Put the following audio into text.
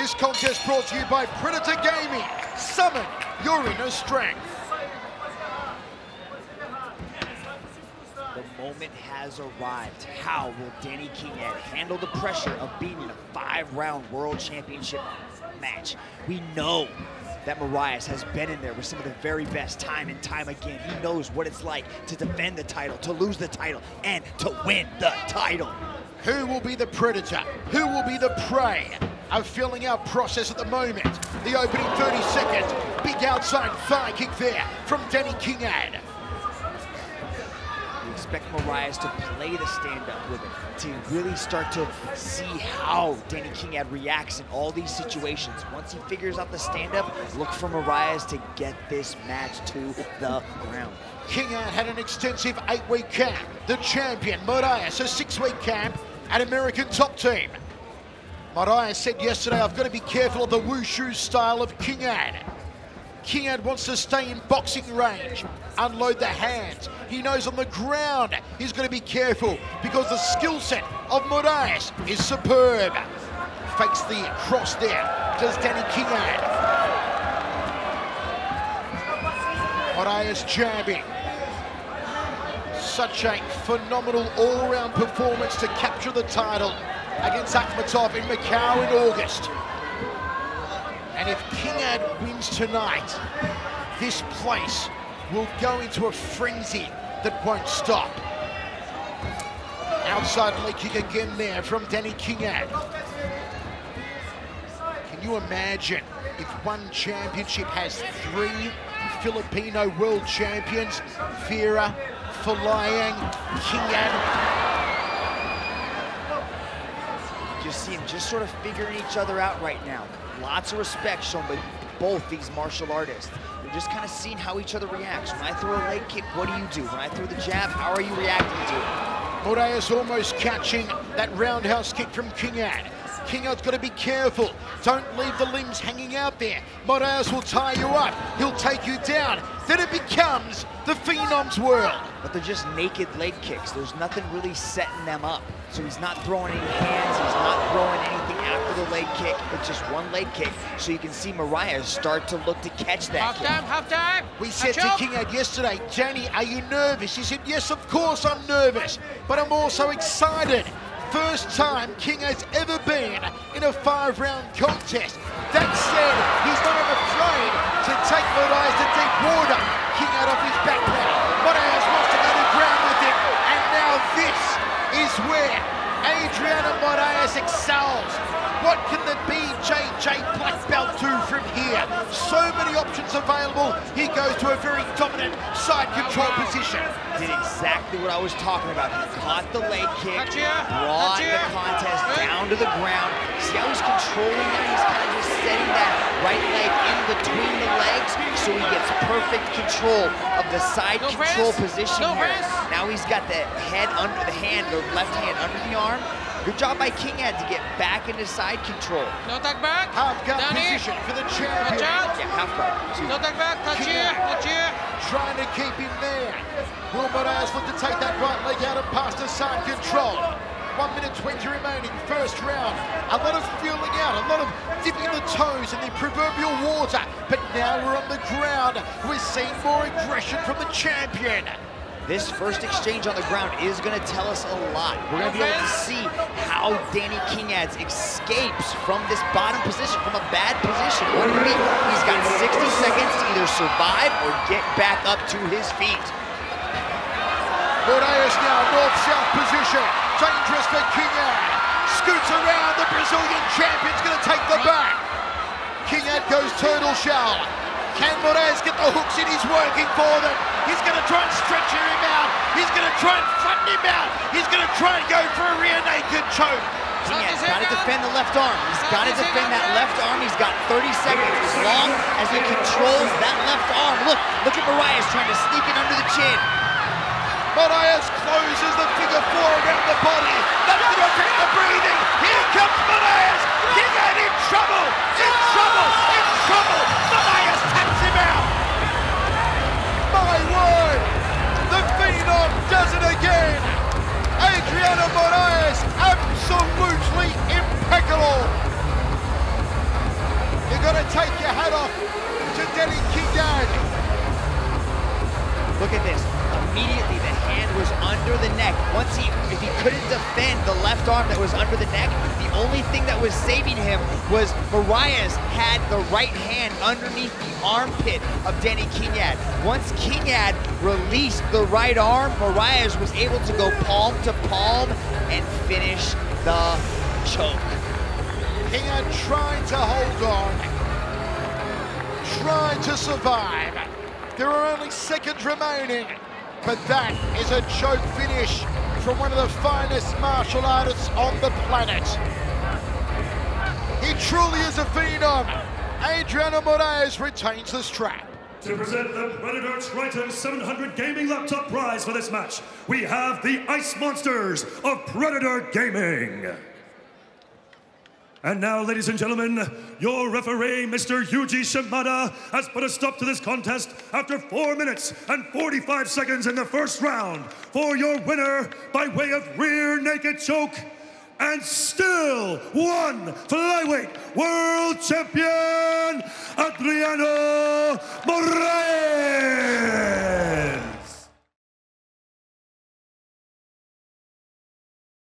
This contest brought to you by Predator Gaming. Summon your inner strength. The moment has arrived. How will Danny Kingad handle the pressure of being in a five-round World Championship match? We know that Moraes has been in there with some of the very best time and time again. He knows what it's like to defend the title, to lose the title, and to win the title. Who will be the predator? Who will be the prey? A filling out process at the moment. The opening 30 seconds. Big outside thigh kick there from Danny Kingad. We expect Moraes to play the stand-up with him, to really start to see how Danny Kingad reacts in all these situations. Once he figures out the stand-up, look for Moraes to get this match to the ground. Kingad had an extensive eight-week camp. The champion, Moraes, a six-week camp at American Top Team. Moraes said yesterday, I've got to be careful of the wushu style of Kingad. Kingad wants to stay in boxing range, unload the hands. He knows on the ground he's got to be careful because the skill set of Moraes is superb. Fakes the cross there, does Danny Kingad. Moraes jabbing. Such a phenomenal all-round performance to capture the title against Akhmatov in Macau in August. And if Kingad wins tonight, this place will go into a frenzy that won't stop. Outside leg kick again there from Danny Kingad. Can you imagine if one championship has three Filipino world champions, Vera, Folayang, Kingad, just see them just sort of figuring each other out right now. Lots of respect shown by both these martial artists. They're just kind of seeing how each other reacts. When I throw a leg kick, what do you do? When I throw the jab, how are you reacting to it? Moraes almost catching that roundhouse kick from Kingad. Kingad's got to be careful. Don't leave the limbs hanging out there. Moraes will tie you up. He'll take you down. Then it becomes the Phenom's world. But they're just naked leg kicks. There's nothing really setting them up. So he's not throwing any hands. He's not throwing anything after the leg kick. It's just one leg kick. So you can see Moraes start to look to catch that Half kick. time, half time. We said to Achoo. Kingad yesterday, Danny, are you nervous? He said, yes, of course I'm nervous, but I'm also excited. First time King has ever been in a five-round contest. That said, he's not afraid to take Moraes to deep water. King out off his back now. Moraes wants to go to ground with him, and now this is where Adriano Moraes excels. What can the BJJ black here? So many options available. He goes to a very dominant side control position. Did exactly what I was talking about. He caught the leg kick, brought the contest down to the ground. See how he's controlling that? He's kind of just setting that right leg in between the legs so he gets perfect control of the side No control press. position No here. press. Now he's got the head under the hand, the left hand under the arm. Good job by Kingad to get back into side control. No tag back. Half guard position for the Watch champion. out. Yeah, half guard. No tag back. Touch here. Touch here. Trying to keep him there. Will Moraes look to take that right leg out and pass to side control. One minute 20 remaining, first round. A lot of feeling out, a lot of dipping the toes in the proverbial water. But now we're on the ground. We're seeing more aggression from the champion. This first exchange on the ground is going to tell us a lot. We're going to be able to see how Danny Kingad escapes from this bottom position, from a bad position. What do you mean? He's got 60 seconds to either survive or get back up to his feet. Moraes now north-south position. Dangerous for Kingad. Scoots around. The Brazilian champion's going to take the back. Kingad goes turtle shell. Can Moraes get the hooks in? He's working for them. He's going to try and stretch him out. He's going to try and flatten him out. He's going to try and go for a rear naked choke. Kingad's got to defend the left arm. He's got to defend that left arm. He's got 30 seconds. As long as he controls that left arm. Look, look at Moraes trying to sneak it under the chin. Moraes closes the figure four around the body. That's going to affect the breathing. Here comes Moraes. Kingad in trouble. In trouble. In trouble. Adriano Moraes, absolutely impeccable. You've got to take your hat off to Danny Kingad. Look at this. Immediately the hand was under the neck. Once he, if he couldn't defend the left arm that was under the neck, the only thing that was saving him was Moraes had the right hand underneath the armpit of Danny Kingad. Once Kingad released the right arm, Moraes was able to go palm to palm and finish the choke. Kingad trying to hold on, trying to survive. There are only seconds remaining, but that is a choke finish from one of the finest martial artists on the planet. He truly is a phenom. Adriano Moraes retains the strap. To present the Predator Triton 700 Gaming Laptop Prize for this match, we have the Ice Monsters of Predator Gaming. And now, ladies and gentlemen, your referee, Mr. Yuji Shimada, has put a stop to this contest after 4 minutes and 45 seconds in the first round for your winner by way of rear naked choke and still one flyweight world champion, Adriano Moraes.